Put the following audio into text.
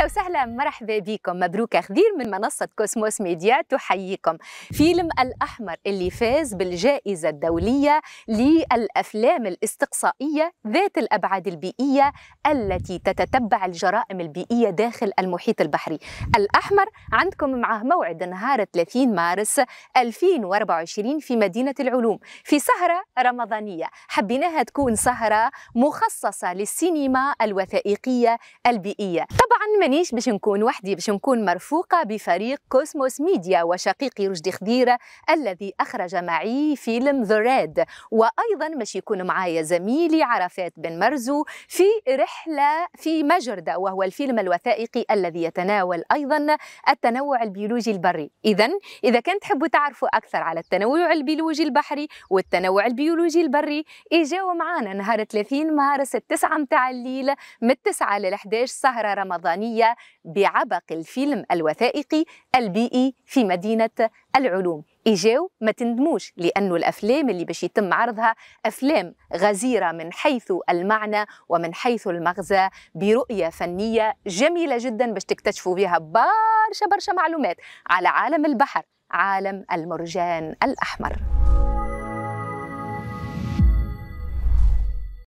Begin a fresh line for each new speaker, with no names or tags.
أهلا وسهلا مرحبا بكم. مبروك خذير من منصة كوسموس ميديا. تحييكم. فيلم الأحمر اللي فاز بالجائزة الدولية للأفلام الاستقصائية ذات الأبعاد البيئية التي تتتبع الجرائم البيئية داخل المحيط البحري. الأحمر عندكم معه موعد نهار 30 مارس 2024 في مدينة العلوم في سهرة رمضانية. حبيناها تكون سهرة مخصصة للسينما الوثائقية البيئية. طبعا مانيش باش نكون وحدي باش نكون مرفوقة بفريق كوسموس ميديا وشقيقي رشدي خديره الذي أخرج معي فيلم The Red وأيضا باش يكون معايا زميلي عرفات بن مرزو في رحلة في مجرده وهو الفيلم الوثائقي الذي يتناول أيضا التنوع البيولوجي البري. اذا إذا كنت تحبوا تعرفوا أكثر على التنوع البيولوجي البحري والتنوع البيولوجي البري اجاوا معنا نهار 30 مارس التسعة متاع الليل من 9 لل 11 سهرة رمضانية. بعبق الفيلم الوثائقي البيئي في مدينة العلوم. إجاو ما تندموش لأنه الأفلام اللي باش يتم عرضها أفلام غزيرة من حيث المعنى ومن حيث المغزى برؤية فنية جميلة جدا باش تكتشفوا بها برشا برشا معلومات على عالم البحر عالم المرجان الأحمر.